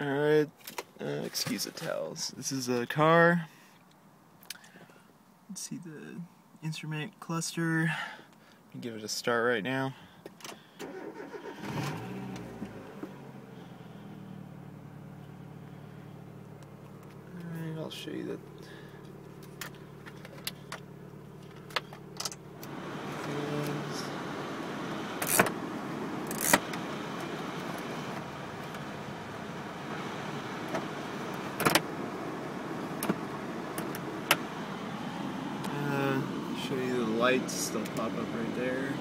Alright, uh, excuse the towels. This is a car. Let's see the instrument cluster. Give it a start right now. Alright, I'll show you that. Uh, show you the lights, they'll pop up right there.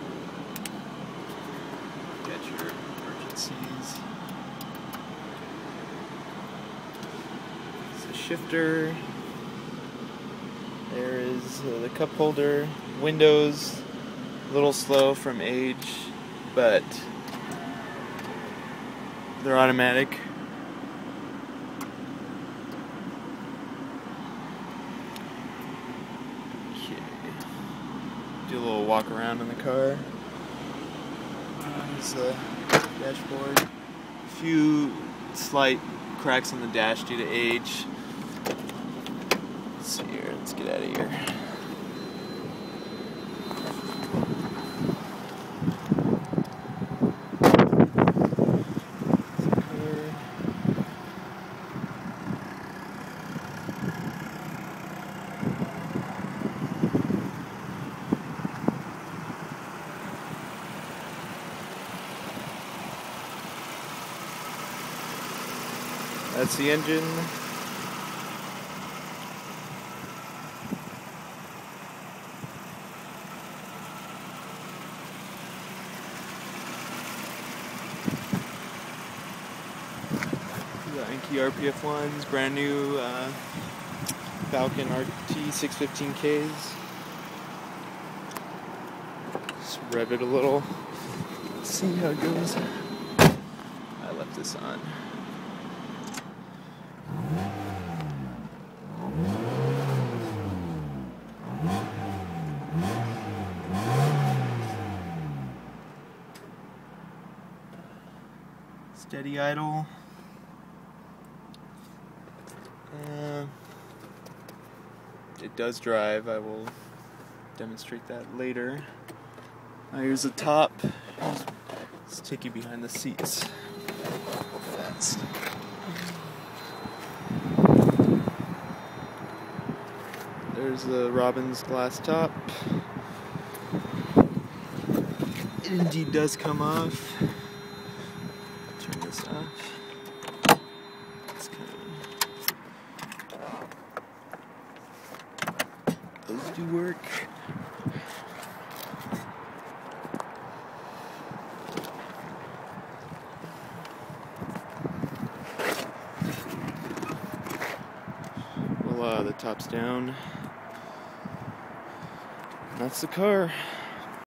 Get your emergencies. It's a shifter. There is uh, the cup holder. Windows, a little slow from age, but they're automatic. Do a little walk around in the car. There's the dashboard. A few slight cracks in the dash due to age. Let's see here. Let's get out of here. Car. That's the engine. The Enkei RPF ones, brand new uh, Falken RT 615Ks. Just rev it a little. See how it goes. I left this on. Steady idle. Uh, it does drive. I will demonstrate that later. Now here's the top. Let's take you behind the seats. There's the Robbins glass top. It indeed does come off. Off. It's kind of. Those do work. Voila, uh, the top's down. That's the car.